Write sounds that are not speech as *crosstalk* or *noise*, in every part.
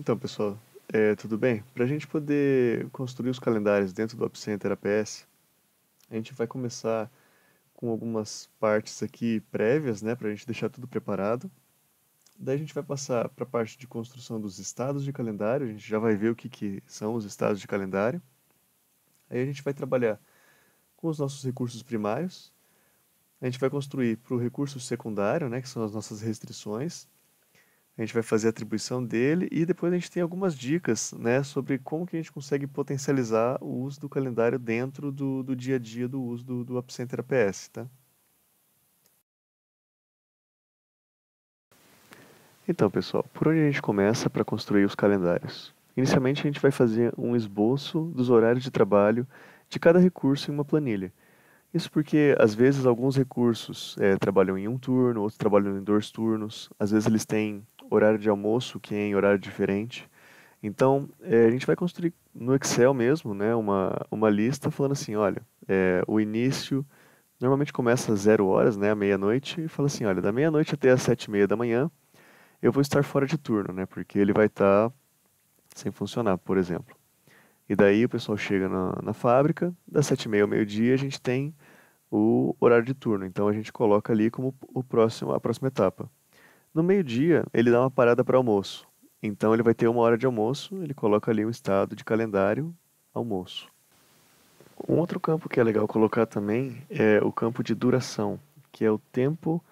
Então, pessoal, é, tudo bem? Para a gente poder construir os calendários dentro do AppCenter APS, a gente vai começar com algumas partes aqui prévias, né, para a gente deixar tudo preparado. Daí a gente vai passar para a parte de construção dos estados de calendário, a gente já vai ver o que, que são os estados de calendário. Aí a gente vai trabalhar com os nossos recursos primários, a gente vai construir para o recurso secundário, né, que são as nossas restrições, a gente vai fazer a atribuição dele e depois a gente tem algumas dicas né, sobre como que a gente consegue potencializar o uso do calendário dentro do, do dia a dia do uso do, do AppCenter APS. Tá? Então, pessoal, por onde a gente começa para construir os calendários? Inicialmente, a gente vai fazer um esboço dos horários de trabalho de cada recurso em uma planilha. Isso porque, às vezes, alguns recursos é, trabalham em um turno, outros trabalham em dois turnos, às vezes eles têm horário de almoço que é em horário diferente. Então, é, a gente vai construir no Excel mesmo, né, uma, uma lista falando assim, olha, é, o início normalmente começa às zero horas, né, à meia-noite, e fala assim, olha, da meia-noite até às sete e meia da manhã, eu vou estar fora de turno, né, porque ele vai estar sem funcionar, por exemplo. E daí o pessoal chega na, na fábrica, das sete e meia ao meio-dia a gente tem o horário de turno, então a gente coloca ali como o próximo, a próxima etapa. No meio-dia, ele dá uma parada para almoço. Então ele vai ter uma hora de almoço, ele coloca ali um estado de calendário almoço. Um outro campo que é legal colocar também é o campo de duração, que é o tempo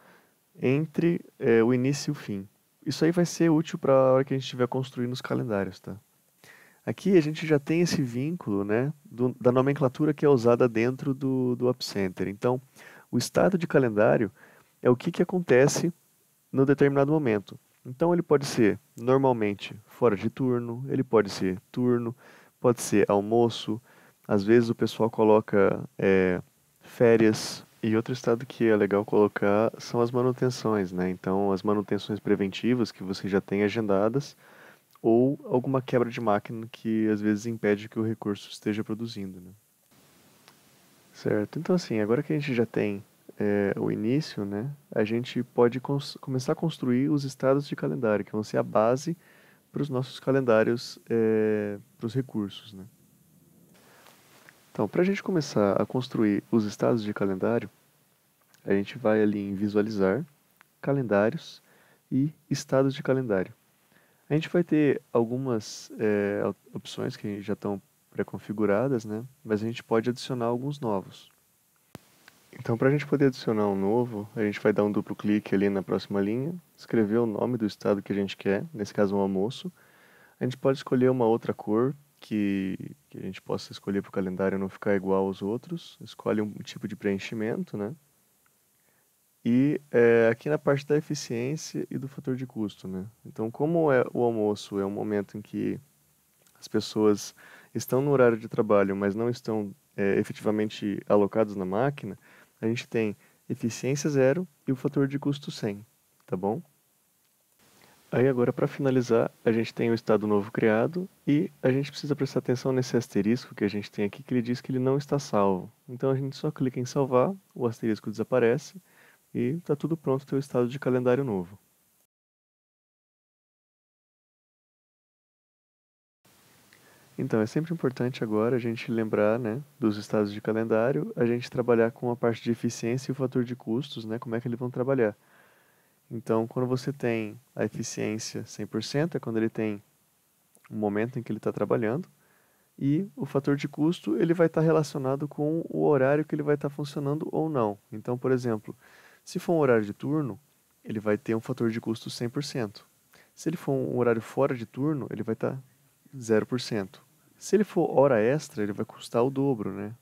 entre é, o início e o fim. Isso aí vai ser útil para a hora que a gente estiver construindo os calendários, tá? Aqui a gente já tem esse vínculo né, do, da nomenclatura que é usada dentro do, do App Center. Então, o estado de calendário é o que, que acontece no determinado momento. Então ele pode ser normalmente fora de turno, ele pode ser turno, pode ser almoço, às vezes o pessoal coloca é, férias. E outro estado que é legal colocar são as manutenções, né? Então as manutenções preventivas que você já tem agendadas ou alguma quebra de máquina que às vezes impede que o recurso esteja produzindo, né? Certo. Então assim, agora que a gente já tem é, o início, né, a gente pode começar a construir os estados de calendário, que vão ser a base para os nossos calendários, é, para os recursos. Né. Então, para a gente começar a construir os estados de calendário, a gente vai ali em visualizar, calendários e estados de calendário. A gente vai ter algumas é, opções que já estão pré-configuradas, né? mas a gente pode adicionar alguns novos. Então, para a gente poder adicionar um novo, a gente vai dar um duplo clique ali na próxima linha, escrever o nome do estado que a gente quer, nesse caso um almoço. A gente pode escolher uma outra cor que, que a gente possa escolher para o calendário não ficar igual aos outros. Escolhe um tipo de preenchimento, né? E é, aqui na parte da eficiência e do fator de custo, né? Então, como é o almoço é um momento em que as pessoas estão no horário de trabalho, mas não estão é, efetivamente alocados na máquina, a gente tem eficiência zero e o fator de custo 100, tá bom? Aí agora para finalizar, a gente tem o estado novo criado e a gente precisa prestar atenção nesse asterisco que a gente tem aqui que ele diz que ele não está salvo. Então a gente só clica em salvar, o asterisco desaparece e está tudo pronto o estado de calendário novo. Então, é sempre importante agora a gente lembrar né, dos estados de calendário, a gente trabalhar com a parte de eficiência e o fator de custos, né, como é que eles vão trabalhar. Então, quando você tem a eficiência 100%, é quando ele tem um momento em que ele está trabalhando, e o fator de custo ele vai estar tá relacionado com o horário que ele vai estar tá funcionando ou não. Então, por exemplo, se for um horário de turno, ele vai ter um fator de custo 100%. Se ele for um horário fora de turno, ele vai estar tá 0%. Se ele for hora extra, ele vai custar o dobro, né?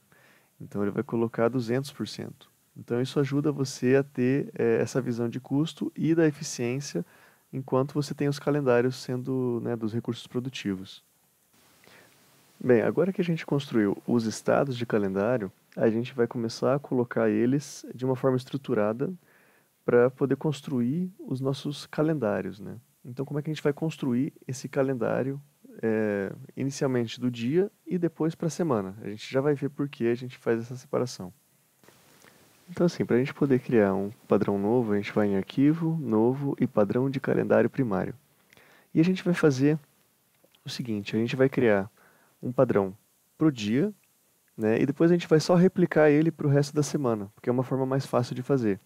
Então ele vai colocar 200%. Então isso ajuda você a ter é, essa visão de custo e da eficiência enquanto você tem os calendários sendo né, dos recursos produtivos. Bem, agora que a gente construiu os estados de calendário, a gente vai começar a colocar eles de uma forma estruturada para poder construir os nossos calendários, né? Então, como é que a gente vai construir esse calendário é, inicialmente do dia e depois para a semana. A gente já vai ver por que a gente faz essa separação. Então assim, para a gente poder criar um padrão novo, a gente vai em arquivo, novo e padrão de calendário primário. E a gente vai fazer o seguinte, a gente vai criar um padrão para o dia, né? E depois a gente vai só replicar ele para o resto da semana, porque é uma forma mais fácil de fazer.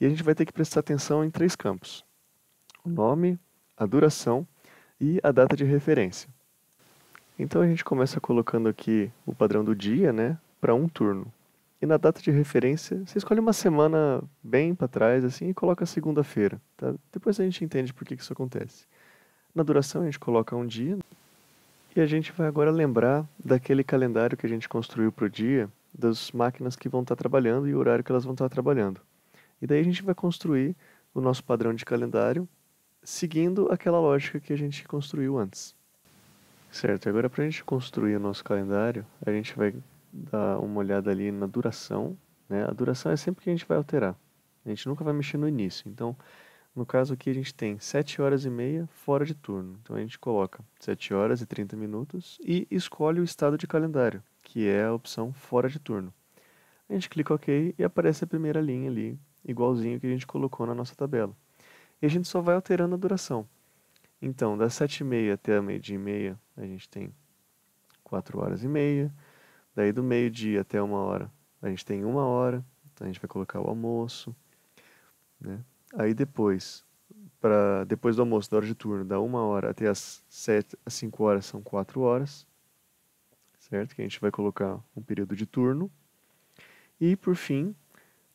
E a gente vai ter que prestar atenção em três campos: o nome, a duração e a data de referência. Então a gente começa colocando aqui o padrão do dia, né, para um turno. E na data de referência, você escolhe uma semana bem para trás assim e coloca segunda-feira, tá? Depois a gente entende por que isso acontece. Na duração a gente coloca um dia e a gente vai agora lembrar daquele calendário que a gente construiu para o dia, das máquinas que vão estar tá trabalhando e o horário que elas vão estar tá trabalhando. E daí a gente vai construir o nosso padrão de calendário seguindo aquela lógica que a gente construiu antes. Certo, agora para a gente construir o nosso calendário, a gente vai dar uma olhada ali na duração. Né? A duração é sempre que a gente vai alterar. A gente nunca vai mexer no início. Então, no caso aqui, a gente tem 7 horas e meia fora de turno. Então, a gente coloca 7 horas e 30 minutos e escolhe o estado de calendário, que é a opção fora de turno. A gente clica OK e aparece a primeira linha ali, igualzinho que a gente colocou na nossa tabela. E a gente só vai alterando a duração. Então, das 7h30 até a meio-dia e meia, a gente tem 4 horas e meia. Daí, do meio-dia até uma hora, a gente tem uma hora. Então, a gente vai colocar o almoço. Né? Aí, depois, para depois do almoço, da hora de turno, da uma hora até as 7, as 5 horas, são 4 horas. Certo? Que a gente vai colocar um período de turno. E, por fim,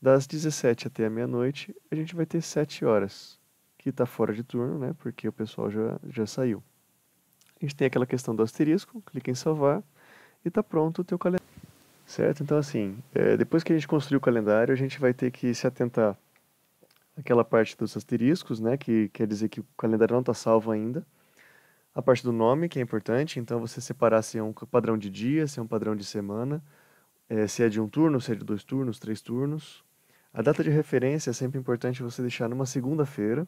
das 17 até a meia-noite, a gente vai ter 7 horas que está fora de turno, né? Porque o pessoal já, já saiu. A gente tem aquela questão do asterisco, clica em salvar e está pronto o teu calendário. Certo? Então, assim, é, depois que a gente construir o calendário, a gente vai ter que se atentar àquela parte dos asteriscos, né? Que quer dizer que o calendário não está salvo ainda. A parte do nome, que é importante, então você separar se é um padrão de dia, se é um padrão de semana, é, se é de um turno, se é de dois turnos, três turnos. A data de referência é sempre importante você deixar numa segunda-feira,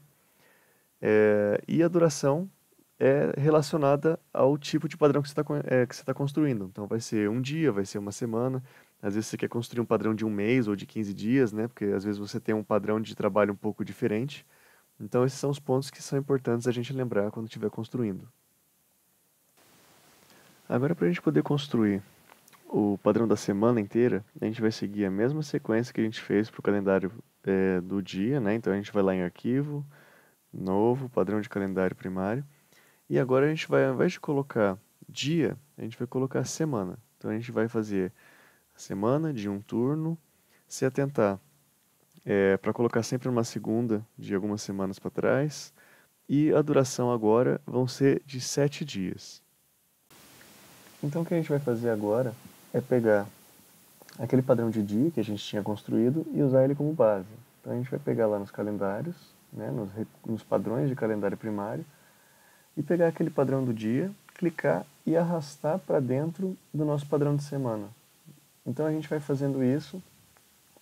é, e a duração é relacionada ao tipo de padrão que você está é, que você tá construindo. Então, vai ser um dia, vai ser uma semana. Às vezes você quer construir um padrão de um mês ou de 15 dias, né? Porque às vezes você tem um padrão de trabalho um pouco diferente. Então, esses são os pontos que são importantes a gente lembrar quando estiver construindo. Agora, para a gente poder construir o padrão da semana inteira, a gente vai seguir a mesma sequência que a gente fez para o calendário é, do dia, né? Então, a gente vai lá em arquivo, novo, padrão de calendário primário. E agora a gente vai, ao invés de colocar dia, a gente vai colocar semana. Então a gente vai fazer semana de um turno, se atentar é, para colocar sempre uma segunda de algumas semanas para trás. E a duração agora vão ser de sete dias. Então o que a gente vai fazer agora é pegar aquele padrão de dia que a gente tinha construído e usar ele como base. Então a gente vai pegar lá nos calendários né, nos, nos padrões de calendário primário, e pegar aquele padrão do dia, clicar e arrastar para dentro do nosso padrão de semana. Então a gente vai fazendo isso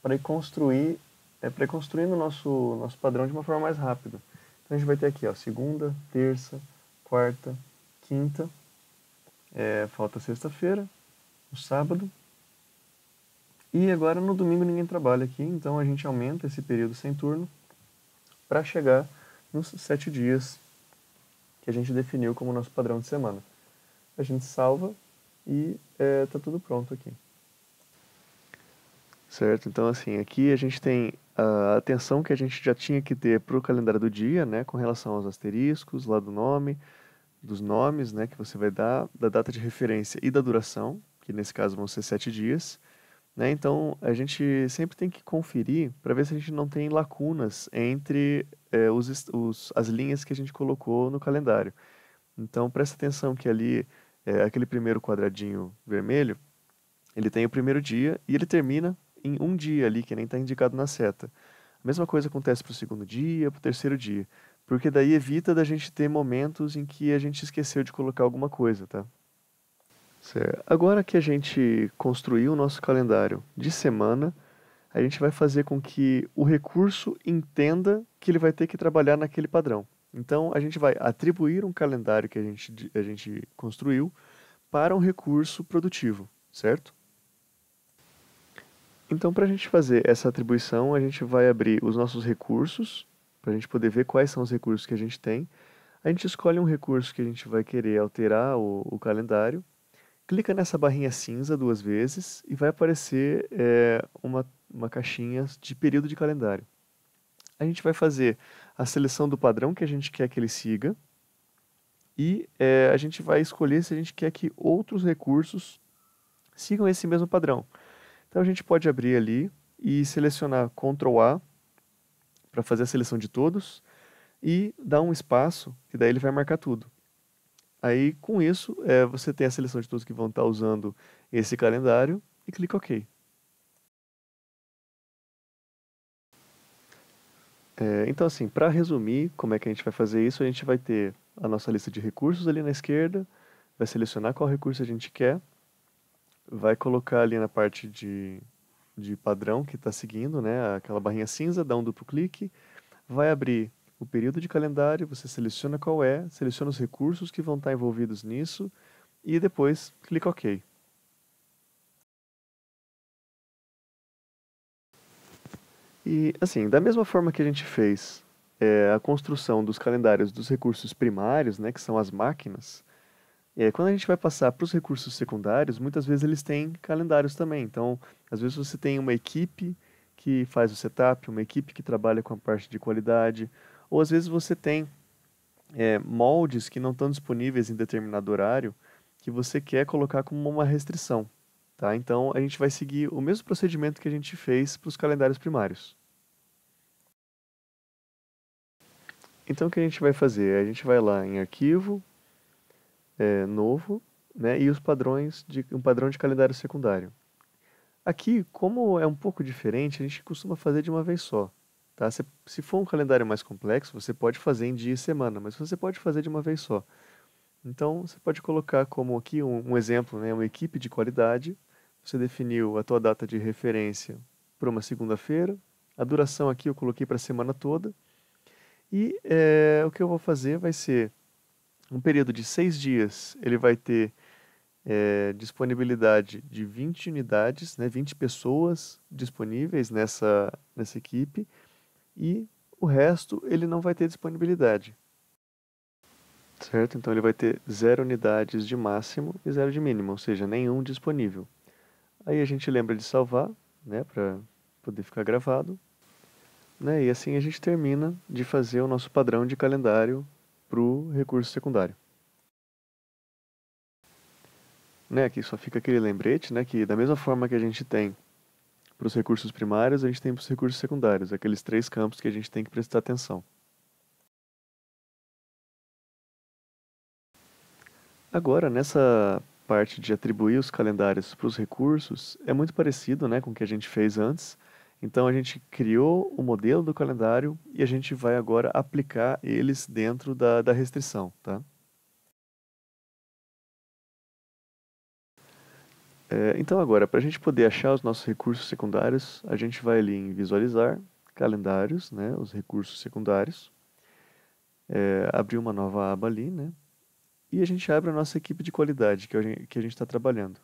para ir construir, é, para o nosso, nosso padrão de uma forma mais rápida. Então a gente vai ter aqui, ó, segunda, terça, quarta, quinta, é, falta sexta-feira, o sábado, e agora no domingo ninguém trabalha aqui, então a gente aumenta esse período sem turno para chegar nos sete dias que a gente definiu como nosso padrão de semana. A gente salva e está é, tá tudo pronto aqui. Certo, então assim, aqui a gente tem a atenção que a gente já tinha que ter para o calendário do dia, né, com relação aos asteriscos lá do nome, dos nomes, né, que você vai dar, da data de referência e da duração, que nesse caso vão ser sete dias. Né? Então, a gente sempre tem que conferir para ver se a gente não tem lacunas entre é, os, os, as linhas que a gente colocou no calendário. Então, presta atenção que ali, é, aquele primeiro quadradinho vermelho, ele tem o primeiro dia e ele termina em um dia ali, que nem está indicado na seta. A mesma coisa acontece para o segundo dia, para o terceiro dia, porque daí evita da gente ter momentos em que a gente esqueceu de colocar alguma coisa, tá? Certo. Agora que a gente construiu o nosso calendário de semana, a gente vai fazer com que o recurso entenda que ele vai ter que trabalhar naquele padrão. Então, a gente vai atribuir um calendário que a gente, a gente construiu para um recurso produtivo, certo? Então, para a gente fazer essa atribuição, a gente vai abrir os nossos recursos, para a gente poder ver quais são os recursos que a gente tem. A gente escolhe um recurso que a gente vai querer alterar o, o calendário, clica nessa barrinha cinza duas vezes e vai aparecer é, uma, uma caixinha de período de calendário. A gente vai fazer a seleção do padrão que a gente quer que ele siga e é, a gente vai escolher se a gente quer que outros recursos sigam esse mesmo padrão. Então a gente pode abrir ali e selecionar Ctrl A para fazer a seleção de todos e dar um espaço, que daí ele vai marcar tudo. Aí, com isso, é, você tem a seleção de todos que vão estar usando esse calendário e clica OK. É, então, assim, para resumir como é que a gente vai fazer isso, a gente vai ter a nossa lista de recursos ali na esquerda, vai selecionar qual recurso a gente quer, vai colocar ali na parte de, de padrão que está seguindo, né, aquela barrinha cinza, dá um duplo clique, vai abrir o período de calendário, você seleciona qual é, seleciona os recursos que vão estar envolvidos nisso e depois clica OK. E assim, da mesma forma que a gente fez é, a construção dos calendários dos recursos primários, né, que são as máquinas, é, quando a gente vai passar para os recursos secundários, muitas vezes eles têm calendários também. Então, às vezes você tem uma equipe que faz o setup, uma equipe que trabalha com a parte de qualidade, ou às vezes você tem é, moldes que não estão disponíveis em determinado horário que você quer colocar como uma restrição. Tá? Então a gente vai seguir o mesmo procedimento que a gente fez para os calendários primários. Então o que a gente vai fazer? A gente vai lá em arquivo, é, novo, né, e os padrões de um padrão de calendário secundário. Aqui, como é um pouco diferente, a gente costuma fazer de uma vez só. Tá? Se, se for um calendário mais complexo, você pode fazer em dia e semana, mas você pode fazer de uma vez só. Então, você pode colocar como aqui um, um exemplo, né, uma equipe de qualidade. Você definiu a tua data de referência para uma segunda-feira. A duração aqui eu coloquei para a semana toda. E é, o que eu vou fazer vai ser um período de seis dias. Ele vai ter é, disponibilidade de 20 unidades, né, 20 pessoas disponíveis nessa, nessa equipe e o resto ele não vai ter disponibilidade. Certo? Então ele vai ter zero unidades de máximo e zero de mínimo, ou seja, nenhum disponível. Aí a gente lembra de salvar, né, para poder ficar gravado. Né, e assim a gente termina de fazer o nosso padrão de calendário para o recurso secundário. Né, aqui só fica aquele lembrete, né, que da mesma forma que a gente tem para os recursos primários, a gente tem para os recursos secundários, aqueles três campos que a gente tem que prestar atenção. Agora, nessa parte de atribuir os calendários para os recursos, é muito parecido né, com o que a gente fez antes. Então, a gente criou o modelo do calendário e a gente vai agora aplicar eles dentro da, da restrição. Tá? É, então agora, para a gente poder achar os nossos recursos secundários, a gente vai ali em visualizar, calendários, né, os recursos secundários, é, abrir uma nova aba ali, né, e a gente abre a nossa equipe de qualidade que a gente está trabalhando.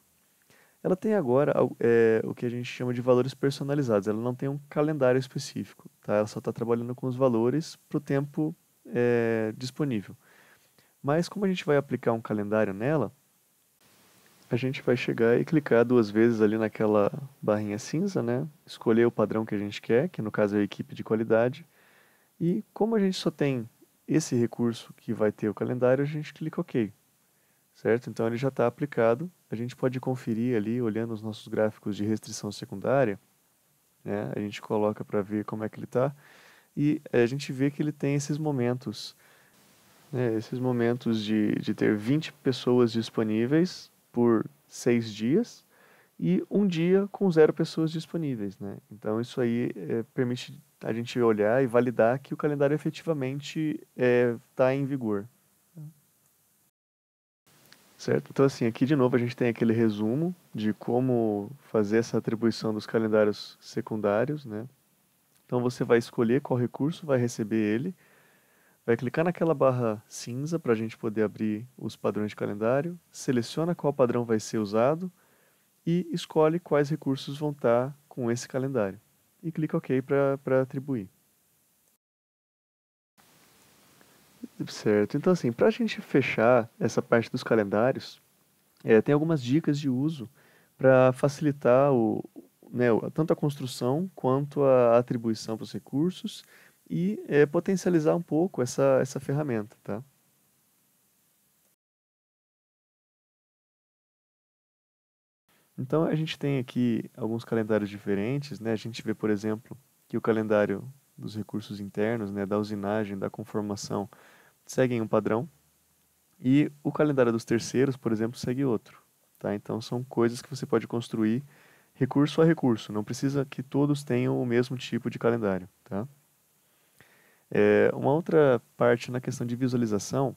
Ela tem agora é, o que a gente chama de valores personalizados, ela não tem um calendário específico, tá? ela só está trabalhando com os valores para o tempo é, disponível. Mas como a gente vai aplicar um calendário nela, a gente vai chegar e clicar duas vezes ali naquela barrinha cinza, né? Escolher o padrão que a gente quer, que no caso é a equipe de qualidade. E como a gente só tem esse recurso que vai ter o calendário, a gente clica OK. Certo? Então ele já está aplicado. A gente pode conferir ali, olhando os nossos gráficos de restrição secundária. Né? A gente coloca para ver como é que ele está. E a gente vê que ele tem esses momentos. Né? Esses momentos de, de ter 20 pessoas disponíveis por seis dias e um dia com zero pessoas disponíveis, né? Então isso aí é, permite a gente olhar e validar que o calendário efetivamente está é, em vigor. Certo? Então assim, aqui de novo a gente tem aquele resumo de como fazer essa atribuição dos calendários secundários, né? Então você vai escolher qual recurso vai receber ele, Vai clicar naquela barra cinza para a gente poder abrir os padrões de calendário, seleciona qual padrão vai ser usado e escolhe quais recursos vão estar tá com esse calendário. E clica OK para atribuir. Certo. Então, assim, para a gente fechar essa parte dos calendários, é, tem algumas dicas de uso para facilitar o, né, tanto a construção quanto a atribuição para os recursos e é, potencializar um pouco essa, essa ferramenta, tá? Então a gente tem aqui alguns calendários diferentes, né? A gente vê, por exemplo, que o calendário dos recursos internos, né, da usinagem, da conformação, seguem um padrão e o calendário dos terceiros, por exemplo, segue outro, tá? Então são coisas que você pode construir recurso a recurso, não precisa que todos tenham o mesmo tipo de calendário, tá? É, uma outra parte na questão de visualização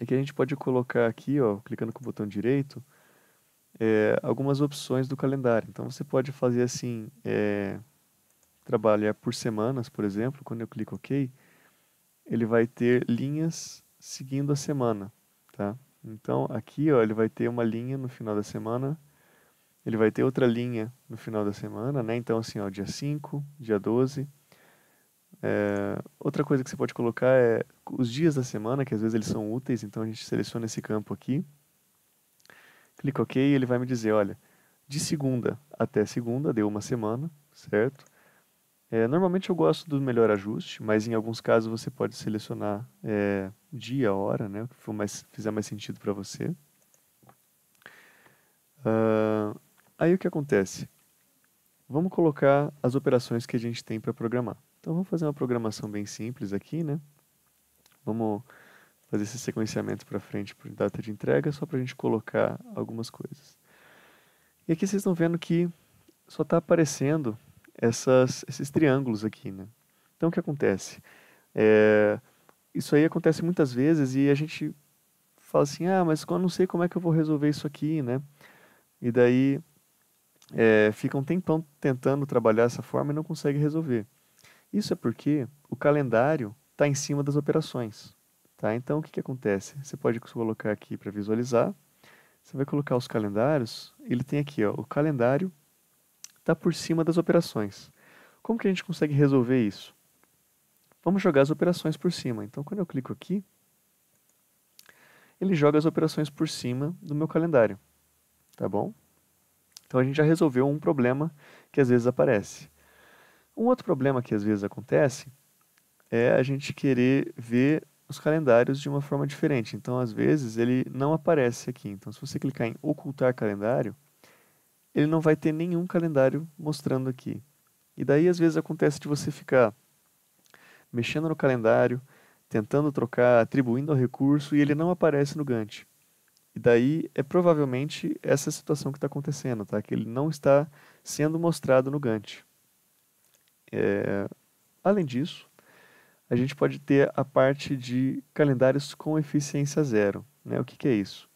é que a gente pode colocar aqui, ó, clicando com o botão direito, é, algumas opções do calendário. Então você pode fazer assim, é, trabalhar por semanas, por exemplo, quando eu clico OK, ele vai ter linhas seguindo a semana, tá? Então aqui, ó, ele vai ter uma linha no final da semana, ele vai ter outra linha no final da semana, né? Então assim, ó, dia 5, dia 12. É, outra coisa que você pode colocar é os dias da semana, que às vezes eles são úteis, então a gente seleciona esse campo aqui clico OK e ele vai me dizer, olha, de segunda até segunda, deu uma semana, certo? É, normalmente eu gosto do melhor ajuste, mas em alguns casos você pode selecionar é, dia, hora, né, o que for mais, fizer mais sentido para você. Uh, aí o que acontece? Vamos colocar as operações que a gente tem para programar. Então vamos fazer uma programação bem simples aqui, né? Vamos fazer esse sequenciamento para frente por data de entrega, só para a gente colocar algumas coisas. E aqui vocês estão vendo que só está aparecendo essas, esses triângulos aqui, né? Então o que acontece? É, isso aí acontece muitas vezes e a gente fala assim, ah, mas eu não sei como é que eu vou resolver isso aqui, né? E daí é, fica um tempão tentando trabalhar essa forma e não consegue resolver. Isso é porque o calendário está em cima das operações. Tá? Então, o que, que acontece? Você pode colocar aqui para visualizar. Você vai colocar os calendários. Ele tem aqui, ó, o calendário está por cima das operações. Como que a gente consegue resolver isso? Vamos jogar as operações por cima. Então, quando eu clico aqui, ele joga as operações por cima do meu calendário. Tá bom? Então, a gente já resolveu um problema que às vezes aparece. Um outro problema que às vezes acontece é a gente querer ver os calendários de uma forma diferente. Então, às vezes, ele não aparece aqui. Então, se você clicar em ocultar calendário, ele não vai ter nenhum calendário mostrando aqui. E daí, às vezes, acontece de você ficar mexendo no calendário, tentando trocar, atribuindo ao recurso, e ele não aparece no Gantt. E daí é provavelmente essa situação que está acontecendo, tá? que ele não está sendo mostrado no Gantt. É... Além disso, a gente pode ter a parte de calendários com eficiência zero. Né? O que, que é isso?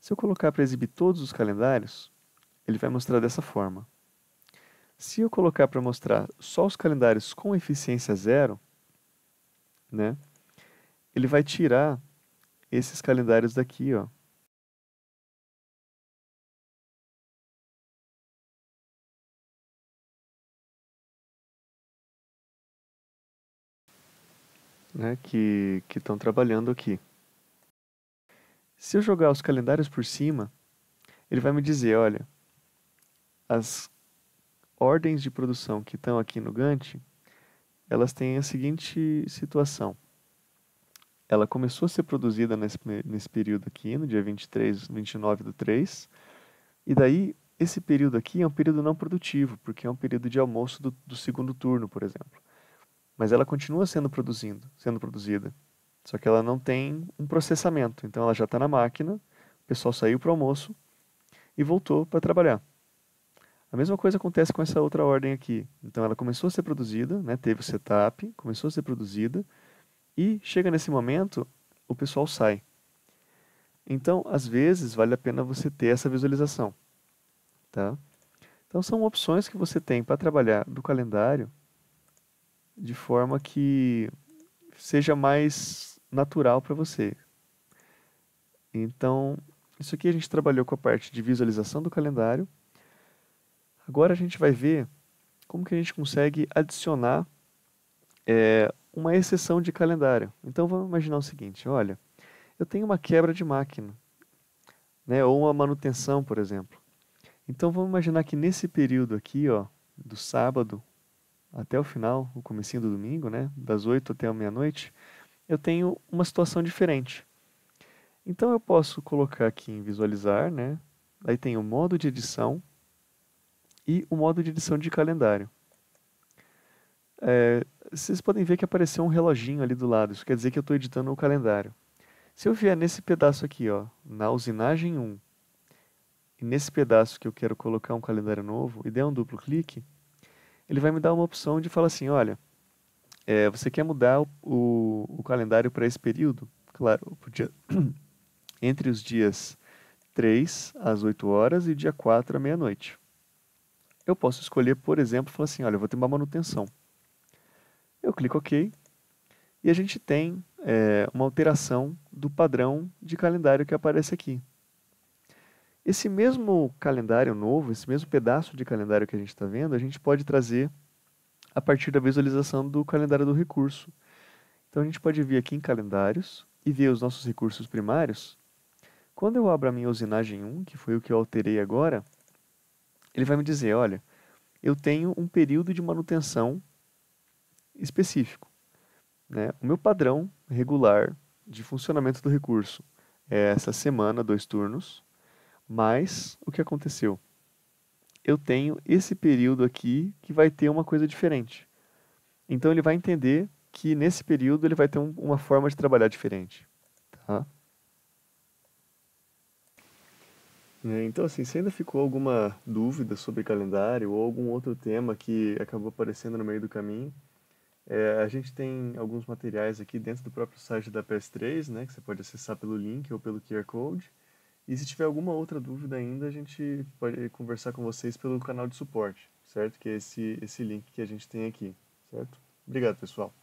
Se eu colocar para exibir todos os calendários, ele vai mostrar dessa forma. Se eu colocar para mostrar só os calendários com eficiência zero, né, ele vai tirar esses calendários daqui, ó, né, que estão trabalhando aqui. Se eu jogar os calendários por cima, ele vai me dizer, olha, as ordens de produção que estão aqui no Gantt, elas têm a seguinte situação. Ela começou a ser produzida nesse, nesse período aqui, no dia 23, 29 do 3, e daí esse período aqui é um período não produtivo, porque é um período de almoço do, do segundo turno, por exemplo mas ela continua sendo produzindo, sendo produzida. Só que ela não tem um processamento. Então ela já está na máquina, o pessoal saiu para o almoço e voltou para trabalhar. A mesma coisa acontece com essa outra ordem aqui. Então ela começou a ser produzida, né, teve o setup, começou a ser produzida e chega nesse momento, o pessoal sai. Então, às vezes, vale a pena você ter essa visualização. Tá? Então, são opções que você tem para trabalhar do calendário de forma que seja mais natural para você. Então, isso aqui a gente trabalhou com a parte de visualização do calendário. Agora a gente vai ver como que a gente consegue adicionar é, uma exceção de calendário. Então vamos imaginar o seguinte, olha, eu tenho uma quebra de máquina, né, ou uma manutenção, por exemplo. Então vamos imaginar que nesse período aqui, ó, do sábado até o final, o comecinho do domingo, né, das 8 até a meia-noite, eu tenho uma situação diferente. Então eu posso colocar aqui em visualizar, né? Aí tem o modo de edição e o modo de edição de calendário. É, vocês podem ver que apareceu um reloginho ali do lado, isso quer dizer que eu estou editando o calendário. Se eu vier nesse pedaço aqui, ó, na usinagem 1, e nesse pedaço que eu quero colocar um calendário novo, e der um duplo clique, ele vai me dar uma opção de falar assim, olha, é, você quer mudar o, o, o calendário para esse período? Claro, podia, *clears throat* entre os dias 3 às 8 horas e dia 4 à meia-noite. Eu posso escolher, por exemplo, falar assim, olha, eu vou ter uma manutenção. Eu clico OK e a gente tem é, uma alteração do padrão de calendário que aparece aqui. Esse mesmo calendário novo, esse mesmo pedaço de calendário que a gente está vendo, a gente pode trazer a partir da visualização do calendário do recurso. Então a gente pode vir aqui em calendários e ver os nossos recursos primários. Quando eu abro a minha usinagem 1, que foi o que eu alterei agora, ele vai me dizer, olha, eu tenho um período de manutenção específico. Né? O meu padrão regular de funcionamento do recurso é essa semana, dois turnos, mas o que aconteceu? Eu tenho esse período aqui que vai ter uma coisa diferente. Então ele vai entender que nesse período ele vai ter um, uma forma de trabalhar diferente. Tá? É, então, assim, se ainda ficou alguma dúvida sobre calendário ou algum outro tema que acabou aparecendo no meio do caminho, é, a gente tem alguns materiais aqui dentro do próprio site da PS3, né, que você pode acessar pelo link ou pelo QR Code. E se tiver alguma outra dúvida ainda, a gente pode conversar com vocês pelo canal de suporte, certo? Que é esse, esse link que a gente tem aqui, certo? Obrigado, pessoal.